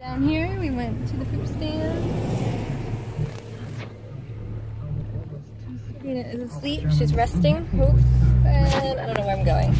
Down here, we went to the fruit stand. Sabrina is asleep. She's resting. Oops. And I don't know where I'm going.